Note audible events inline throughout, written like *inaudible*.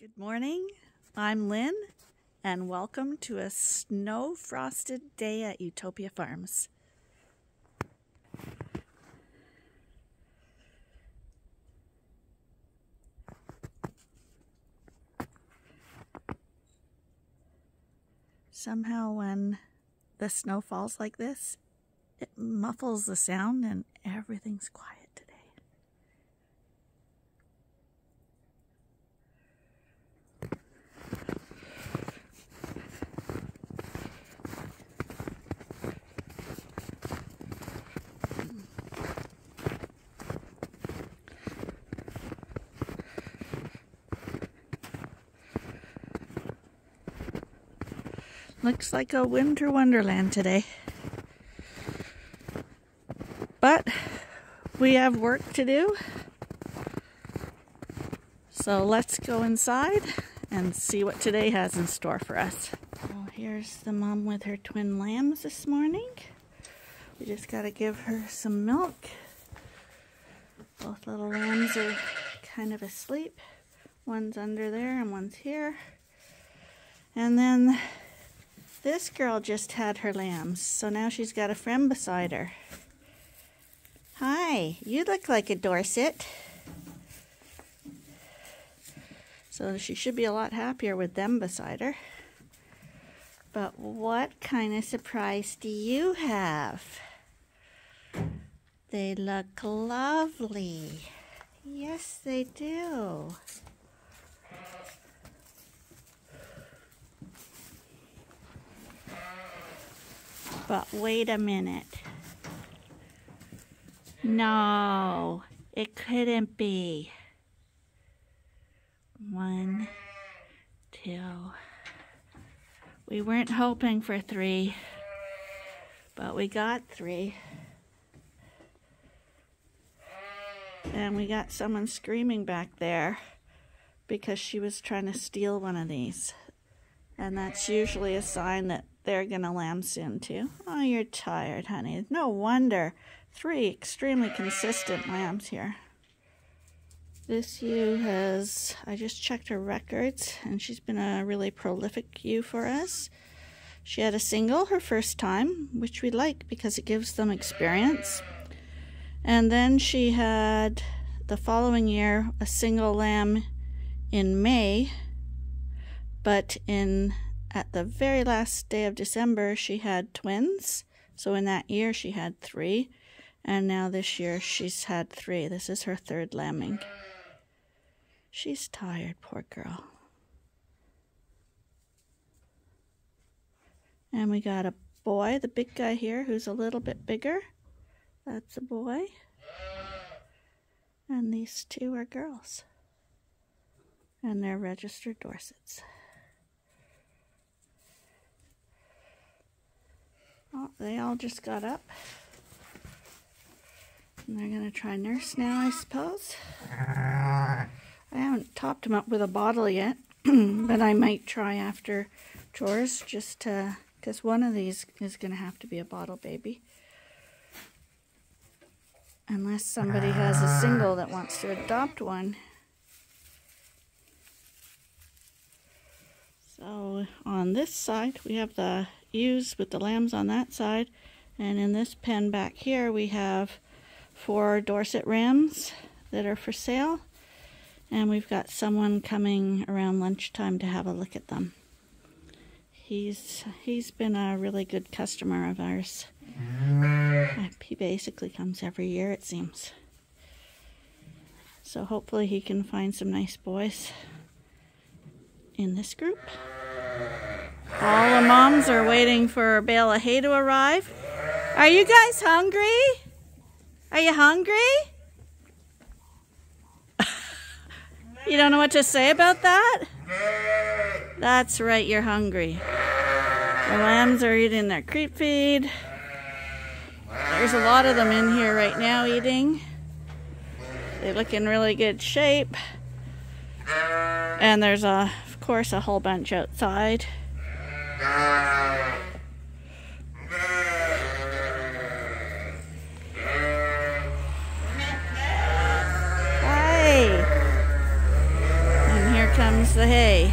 Good morning. I'm Lynn, and welcome to a snow frosted day at Ewetopia Farms. Somehow, when the snow falls like this, it muffles the sound and everything's quiet. Looks like a winter wonderland today. But we have work to do. So let's go inside and see what today has in store for us. Oh, here's the mom with her twin lambs this morning. We just got to give her some milk. Both little lambs are kind of asleep. One's under there and one's here. And then this girl just had her lambs, so now she's got a friend beside her. Hi, you look like a Dorset. So she should be a lot happier with them beside her. But what kind of surprise do you have? They look lovely. Yes, they do. But wait a minute. No, it couldn't be. One, two. We weren't hoping for three, but we got three. And we got someone screaming back there because she was trying to steal one of these. And that's usually a sign that they're going to lamb soon too. Oh, you're tired, honey. No wonder. Three extremely consistent lambs here. This ewe has, I just checked her records, and she's been a really prolific ewe for us. She had a single her first time, which we like because it gives them experience. And then she had the following year a single lamb in May, but in at the very last day of December, she had twins. So in that year, she had three. And now this year, she's had three. This is her third lambing. She's tired, poor girl. And we got a boy, the big guy here, who's a little bit bigger. That's a boy. And these two are girls. And they're registered Dorsets. Oh, they all just got up. And they're going to try nurse now, I suppose. I haven't topped them up with a bottle yet, *clears throat* but I might try after chores just to, because one of these is going to have to be a bottle baby. Unless somebody has a single that wants to adopt one. So on this side, we have the ewes with the lambs on that side. And in this pen back here, we have four Dorset rams that are for sale. And we've got someone coming around lunchtime to have a look at them. He's he's been a really good customer of ours. He basically comes every year, it seems. So hopefully he can find some nice boys in this group. All the moms are waiting for bale of hay to arrive. Are you guys hungry? Are you hungry? *laughs* you don't know what to say about that? That's right, you're hungry. The lambs are eating their creep feed. There's a lot of them in here right now eating. They look in really good shape. And there's, a, of course, a whole bunch outside. Hi. And here comes the hay.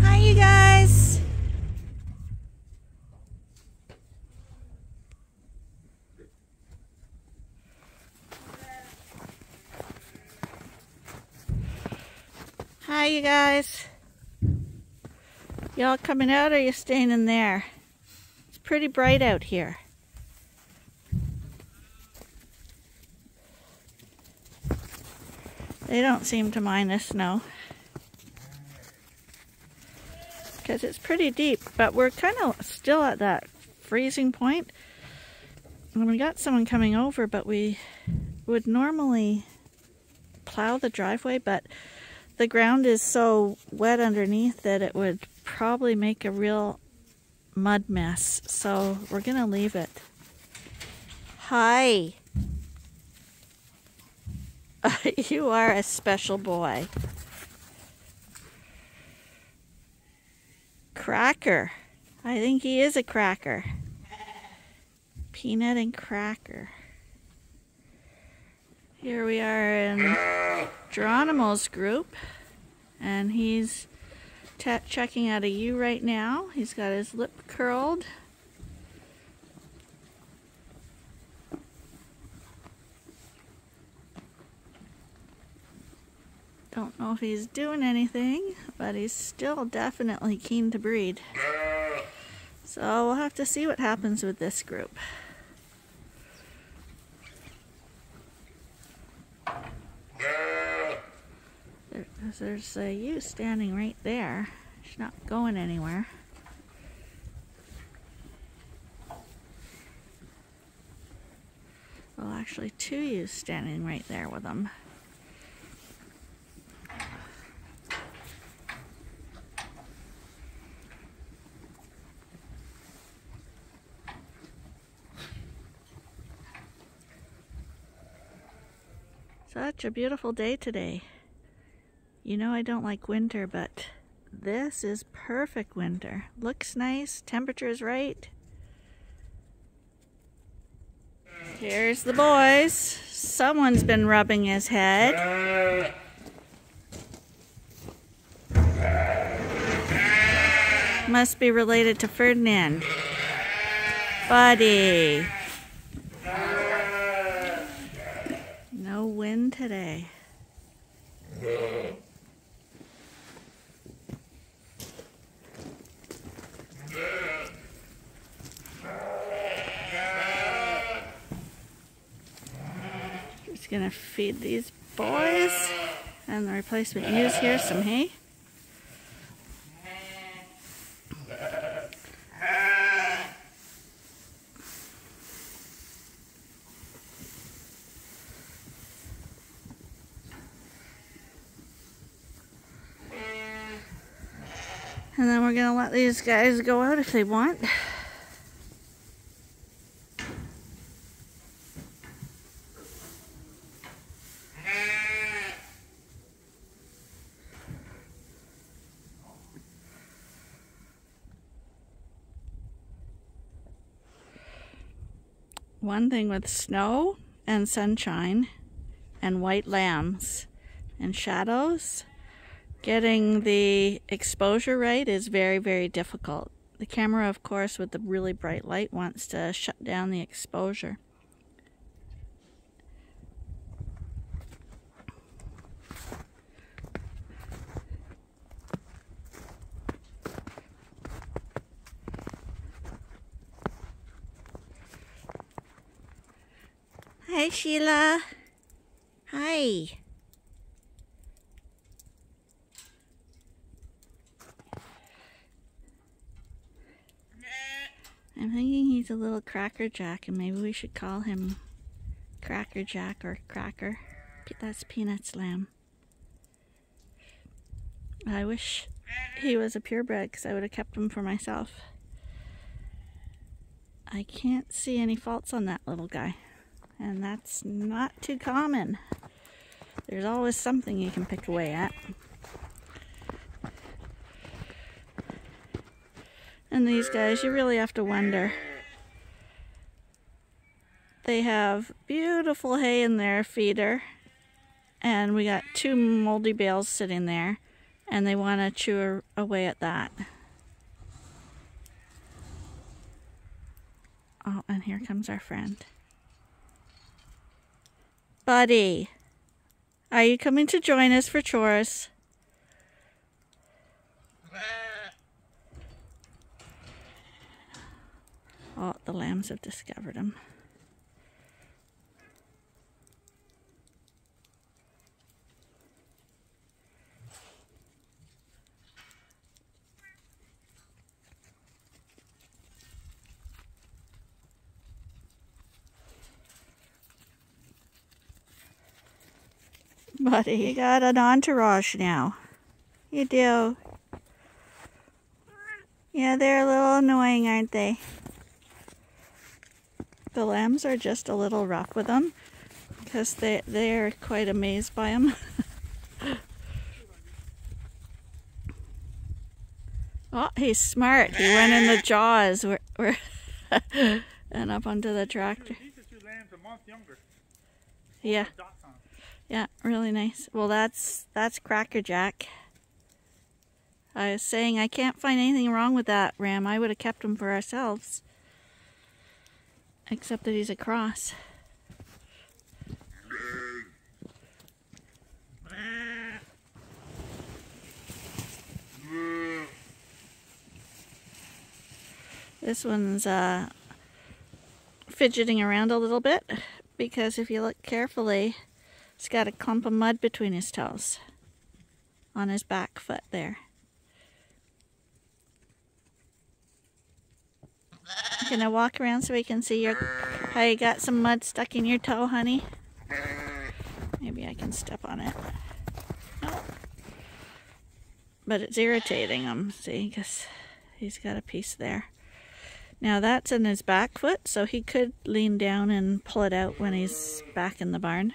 Hi, you guys. Hi, you guys. Y'all coming out or you staying in there? It's pretty bright out here. They don't seem to mind the snow because it's pretty deep, but we're kind of still at that freezing point. And we got someone coming over, but we would normally plow the driveway, but the ground is so wet underneath that it would probably make a real mud mess. So we're going to leave it. Hi. *laughs* you are a special boy. Cracker. I think he is a cracker. Peanut and cracker. Here we are in Geronimo's group, and he's checking out a ewe right now. He's got his lip curled. Don't know if he's doing anything, but he's still definitely keen to breed. So we'll have to see what happens with this group. There, there's a ewe standing right there. She's not going anywhere. Well, actually, two ewes standing right there with them. Such a beautiful day today. You know I don't like winter, but this is perfect winter. Looks nice, temperature is right. Here's the boys. Someone's been rubbing his head. Must be related to Ferdinand. Buddy. No wind today. Just gonna feed these boys and the replacement ewes here some hay. And then we're gonna let these guys go out if they want. One thing with snow and sunshine and white lambs and shadows Getting the exposure right is very, very difficult. The camera, of course, with the really bright light wants to shut down the exposure. Hey, Sheila. Hi. I'm thinking he's a little Cracker Jack, and maybe we should call him Cracker Jack or Cracker. That's Peanut's lamb. I wish he was a purebred because I would have kept him for myself. I can't see any faults on that little guy and that's not too common. There's always something you can pick away at. And these guys, you really have to wonder. They have beautiful hay in their feeder. And we got two moldy bales sitting there. And they want to chew away at that. Oh, and here comes our friend. Buddy, are you coming to join us for chores? Oh, the lambs have discovered him. Buddy, you got an entourage now. You do. Yeah, they're a little annoying, aren't they? The lambs are just a little rough with them because they, they're quite amazed by them. *laughs* oh, he's smart. He went in the jaws where, where *laughs* and up onto the tractor. Yeah. Yeah, really nice. Well, that's that's Cracker Jack. I was saying I can't find anything wrong with that ram. I would have kept him for ourselves. Except that he's a cross. This one's uh, fidgeting around a little bit because if you look carefully, he's got a clump of mud between his toes on his back foot there. Gonna walk around so we can see your how you got some mud stuck in your toe, honey. Maybe I can step on it. No. But it's irritating him, see, because he's got a piece there. Now that's in his back foot, so he could lean down and pull it out when he's back in the barn.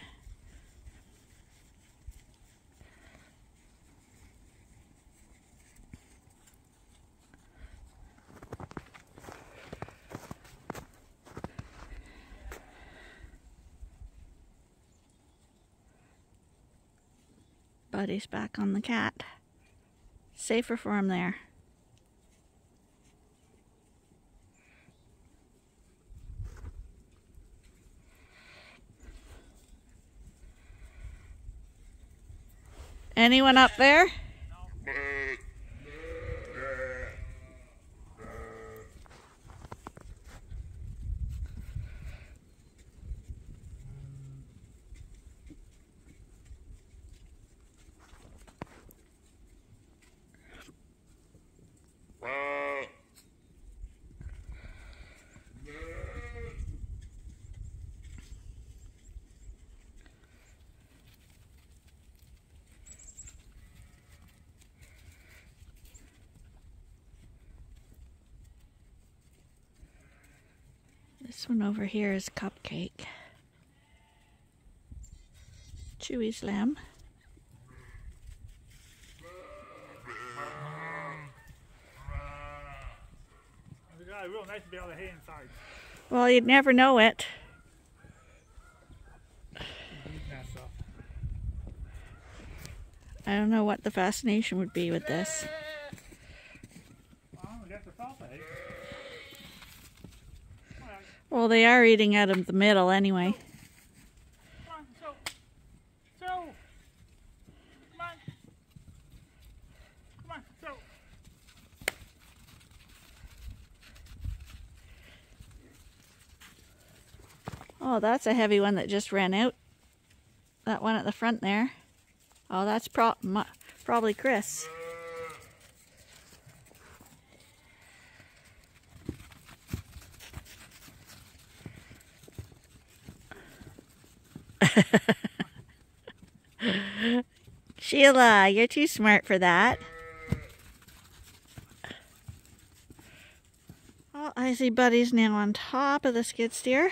Buddy's back on the cat. Safer for him there. Anyone up there? This one over here is Cupcake. Chewy's lamb. Well, you'd never know it. I don't know what the fascination would be with this. Well, they are eating out of the middle anyway. Oh, that's a heavy one that just ran out. That one at the front there. Oh, that's pro probably Chris. *laughs* Sheila, you're too smart for that. Well, I see Buddy's now on top of the skid steer.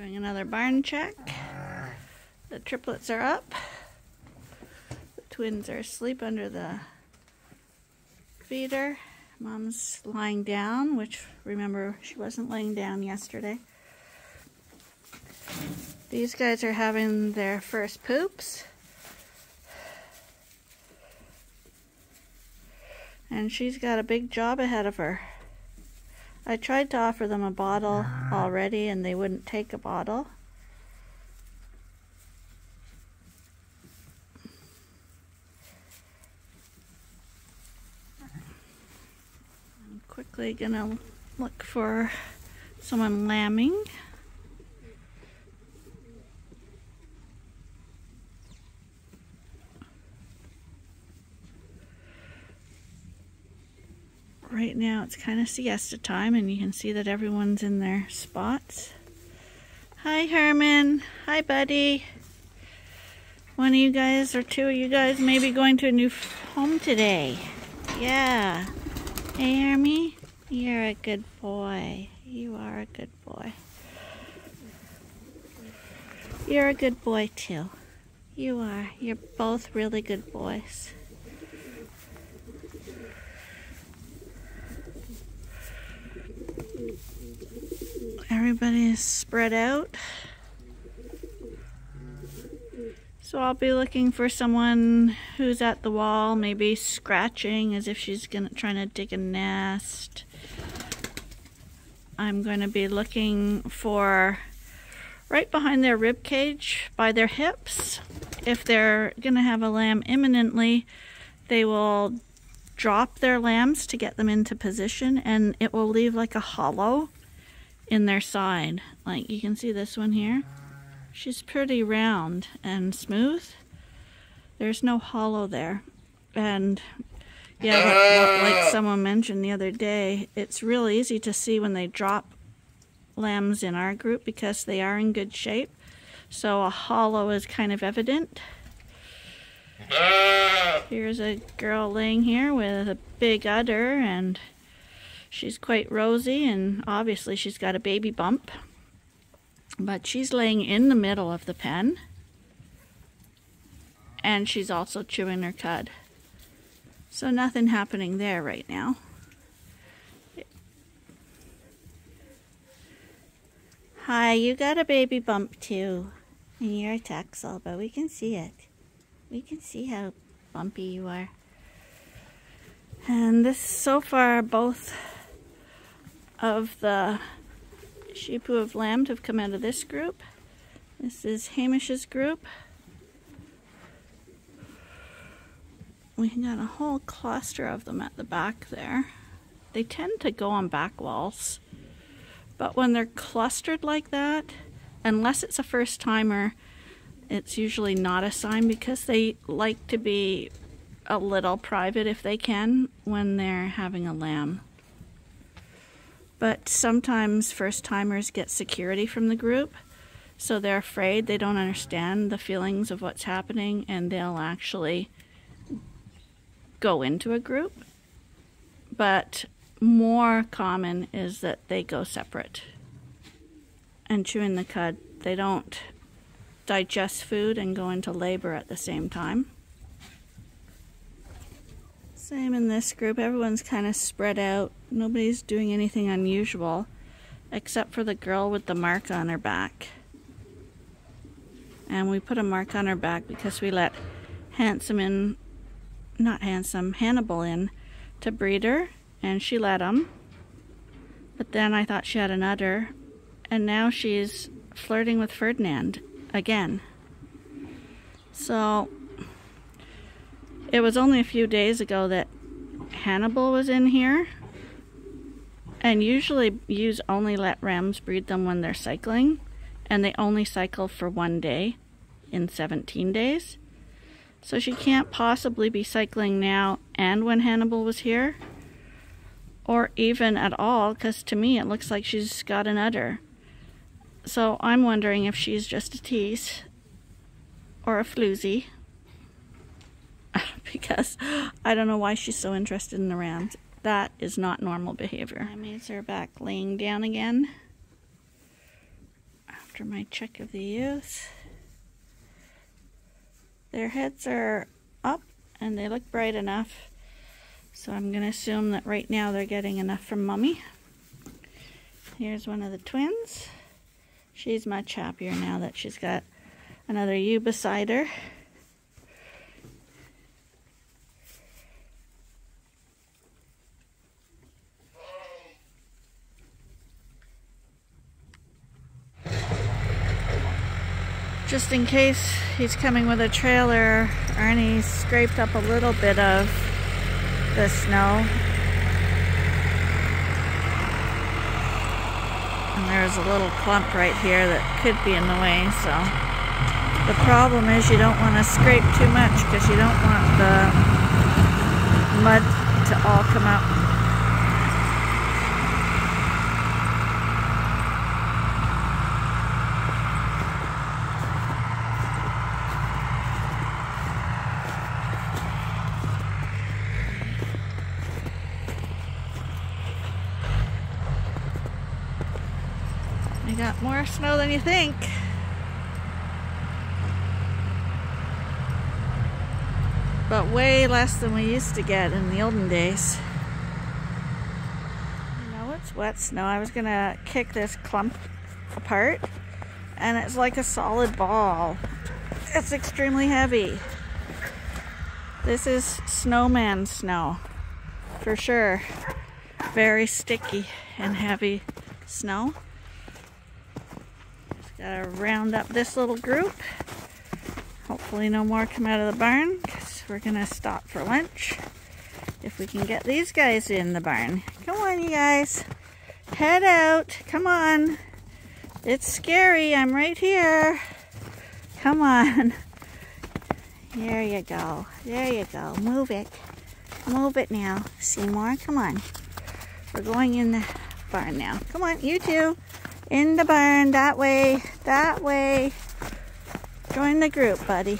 Doing another barn check. The triplets are up. The twins are asleep under the feeder. Mom's lying down, which remember she wasn't laying down yesterday. These guys are having their first poops. And she's got a big job ahead of her. I tried to offer them a bottle ah. already and they wouldn't take a bottle. I'm quickly gonna look for someone lambing. right now it's kind of siesta time and you can see that everyone's in their spots. Hi Herman. Hi buddy. One of you guys or two of you guys may be going to a new home today. Yeah. Hey Hermie. You're a good boy. You are a good boy. You're a good boy too. You are. You're both really good boys. Everybody is spread out. So I'll be looking for someone who's at the wall, maybe scratching as if she's gonna trying to dig a nest. I'm going to be looking for right behind their rib cage by their hips. If they're going to have a lamb imminently, they will drop their lambs to get them into position and it will leave like a hollow in their side. Like you can see this one here. She's pretty round and smooth. There's no hollow there. And yeah, like someone mentioned the other day, it's real easy to see when they drop lambs in our group because they are in good shape. So a hollow is kind of evident. Ah! Here's a girl laying here with a big udder and She's quite rosy and obviously she's got a baby bump. But she's laying in the middle of the pen. And she's also chewing her cud. So nothing happening there right now. Hi, you got a baby bump too. And you're a Texel, but we can see it. We can see how bumpy you are. And this, so far, both of the sheep who have lambed have come out of this group. This is Hamish's group. We got a whole cluster of them at the back there. They tend to go on back walls, but when they're clustered like that, unless it's a first timer, it's usually not a sign because they like to be a little private if they can when they're having a lamb. But sometimes first timers get security from the group, so they're afraid, they don't understand the feelings of what's happening, and they'll actually go into a group. But more common is that they go separate and chewing the cud. They don't digest food and go into labor at the same time. Same in this group, everyone's kind of spread out. Nobody's doing anything unusual, except for the girl with the mark on her back. And we put a mark on her back because we let Handsome in not Handsome, Hannibal in to breed her, and she let him. But then I thought she had an udder, and now she's flirting with Ferdinand again. So it was only a few days ago that Hannibal was in here. And usually ewes only let rams breed them when they're cycling, and they only cycle for one day in 17 days. So she can't possibly be cycling now and when Hannibal was here. Or even at all, because to me it looks like she's got an udder. So I'm wondering if she's just a tease or a floozy. *laughs* because I don't know why she's so interested in the rams. That is not normal behavior. My maids are back laying down again after my check of the ewes. Their heads are up and they look bright enough. So I'm going to assume that right now they're getting enough from mommy. Here's one of the twins. She's much happier now that she's got another ewe beside her. Just in case he's coming with a trailer, Arnie scraped up a little bit of the snow. And there's a little clump right here that could be in the way, so. The problem is you don't want to scrape too much because you don't want the mud to all come out got more snow than you think. But way less than we used to get in the olden days. You know, it's wet snow. I was gonna kick this clump apart and it's like a solid ball. It's extremely heavy. This is snowman snow for sure. Very sticky and heavy snow. Gotta round up this little group. Hopefully no more come out of the barn because we're gonna stop for lunch. If we can get these guys in the barn. Come on you guys. Head out. Come on. It's scary. I'm right here. Come on. There you go. There you go. Move it. Move it now. Seymour, come on. We're going in the barn now. Come on, you two. In the barn, that way, that way. Join the group, buddy.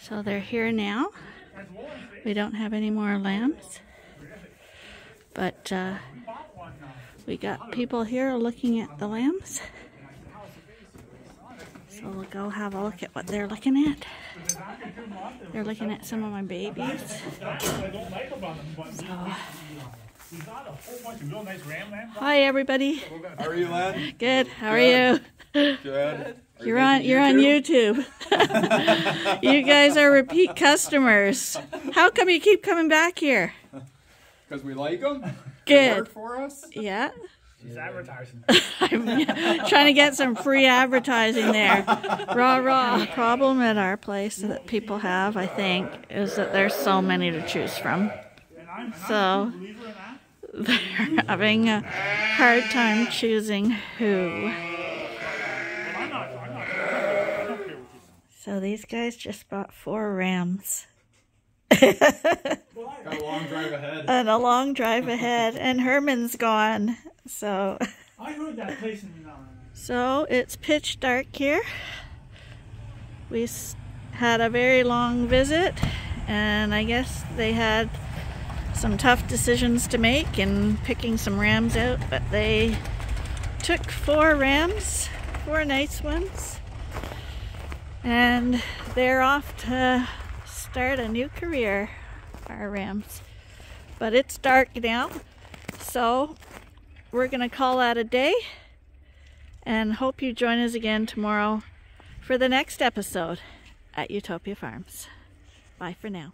So they're here now. We don't have any more lambs. But uh, we got people here looking at the lambs. So we'll go have a look at what they're looking at. They're looking at some of my babies. So. Hi everybody. How are you, Len? Good. How are you? Good. You're on you're on YouTube. *laughs* you guys are repeat customers. How come you keep coming back here? *laughs* Because we like them. Good. Work for us. Yeah. She's advertising. *laughs* I'm trying to get some free advertising there. Raw, raw. The problem at our place that people have, I think, is that there's so many to choose from. So- I'm a believer in that. *laughs* They're having a hard time choosing who. But I'm not, I'm not, I don't care what you say. So these guys just bought four rams Got a long drive ahead. *laughs* and a long drive ahead, and Herman's gone. So, I heard that place in so it's pitch dark here. We had a very long visit, and I guess they had some tough decisions to make in picking some rams out, but they took four rams, four nice ones, and they're off to start a new career, our rams. But it's dark now, so we're going to call that a day and hope you join us again tomorrow for the next episode at Ewetopia Farms. Bye for now.